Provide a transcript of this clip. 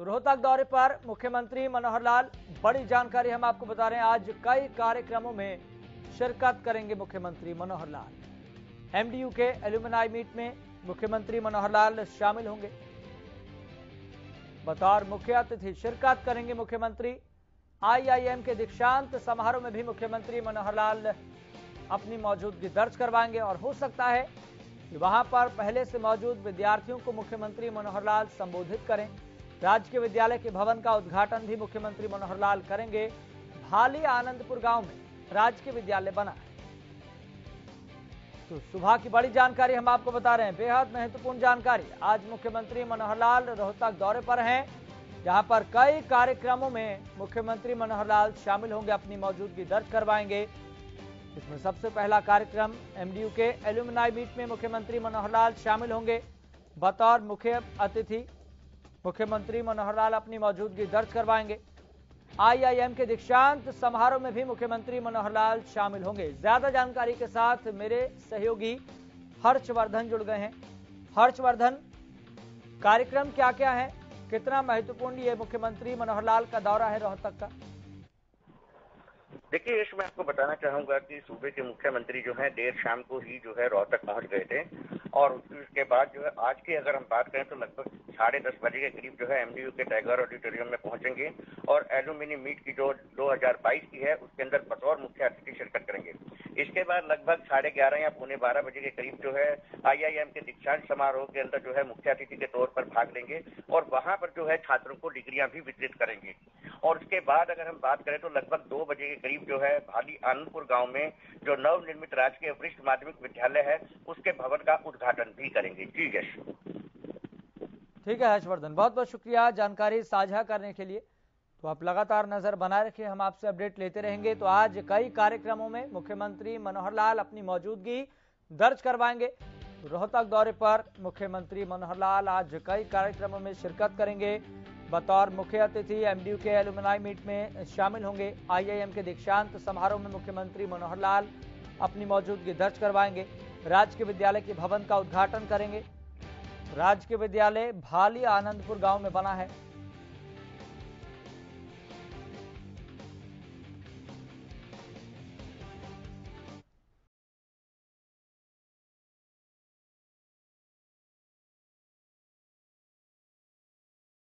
तो रोहतक दौरे पर मुख्यमंत्री मनोहर लाल, बड़ी जानकारी हम आपको बता रहे हैं, आज कई कार्यक्रमों में शिरकत करेंगे मुख्यमंत्री मनोहर लाल। एमडीयू के एल्यूमिनाई मीट में मुख्यमंत्री मनोहर लाल शामिल होंगे। बतौर मुख्य अतिथि शिरकत करेंगे मुख्यमंत्री। आईआईएम के दीक्षांत समारोह में भी मुख्यमंत्री मनोहर लाल अपनी मौजूदगी दर्ज करवाएँगे और हो सकता है कि वहाँ पर पहले से मौजूद विद्यार्थियों को मुख्यमंत्री मनोहर लाल संबोधित करें। राजकीय विद्यालय के भवन का उद्घाटन भी मुख्यमंत्री मनोहर लाल करेंगे। भाली आनंदपुर गाँव में राजकीय विद्यालय बना है। तो सुबह की बड़ी जानकारी हम आपको बता रहे हैं। बेहद महत्वपूर्ण जानकारी। आज मुख्यमंत्री मनोहर लाल रोहतक दौरे पर हैं, जहाँ पर कई कार्यक्रमों में मुख्यमंत्री मनोहर लाल शामिल होंगे, अपनी मौजूदगी दर्ज करवाएँगे। इसमें सबसे पहला कार्यक्रम एमडीयू के एल्यूमिनाई मीट में मुख्यमंत्री मनोहर लाल शामिल होंगे। बतौर मुख्य अतिथि मुख्यमंत्री मनोहर लाल अपनी मौजूदगी दर्ज करवाएँगे। आईआईएम के दीक्षांत समारोह में भी मुख्यमंत्री मनोहर लाल शामिल होंगे। ज़्यादा जानकारी के साथ मेरे सहयोगी हर्षवर्धन जुड़ गए हैं। हर्षवर्धन, कार्यक्रम क्या क्या है? कितना महत्वपूर्ण ये मुख्यमंत्री मनोहर लाल का दौरा है रोहतक का? देखिए यश मैं आपको बताना चाहूँगा कि सूबे के मुख्यमंत्री जो है, देर शाम को ही जो है रोहतक पहुँच गए थे। और उसके बाद जो है, आज की अगर हम बात करें तो लगभग साढ़े दस बजे के करीब जो है एमडीयू के टाइगर ऑडिटोरियम में पहुँचेंगे। और एल्यूमिनी मीट की जो 2022 की है, उसके अंदर बतौर मुख्य अतिथि शिरकत करेंगे। इसके बाद लगभग साढ़े ग्यारह या पौने बारह बजे के करीब जो है आईआईएम के दीक्षांत समारोह के अंदर जो है, मुख्य अतिथि के तौर पर भाग लेंगे। और वहाँ पर जो है, छात्रों को डिग्रियाँ भी वितरित करेंगे। और उसके बाद अगर हम बात करें तो लगभग दो बजे के करीब जो है भाली आनंदपुर गाँव में जो नवनिर्मित राजकीय वरिष्ठ माध्यमिक विद्यालय है, उसके भवन का उद्घाटन भी करेंगे। जी यश ठीक है, हर्षवर्धन बहुत बहुत शुक्रिया जानकारी साझा करने के लिए। तो आप लगातार नज़र बनाए रखिए, हम आपसे अपडेट लेते रहेंगे। तो आज कई कार्यक्रमों में मुख्यमंत्री मनोहर लाल अपनी मौजूदगी दर्ज करवाएँगे। रोहतक दौरे पर मुख्यमंत्री मनोहर लाल आज कई कार्यक्रमों में शिरकत करेंगे। बतौर मुख्य अतिथि एमडीयू के एलुमनाई मीट में शामिल होंगे। आईआईएम के दीक्षांत समारोह में मुख्यमंत्री मनोहर लाल अपनी मौजूदगी दर्ज करवाएँगे। राज्य के विद्यालय के भवन का उद्घाटन करेंगे। राज्य के विद्यालय भाली आनंदपुर गाँव में बना है।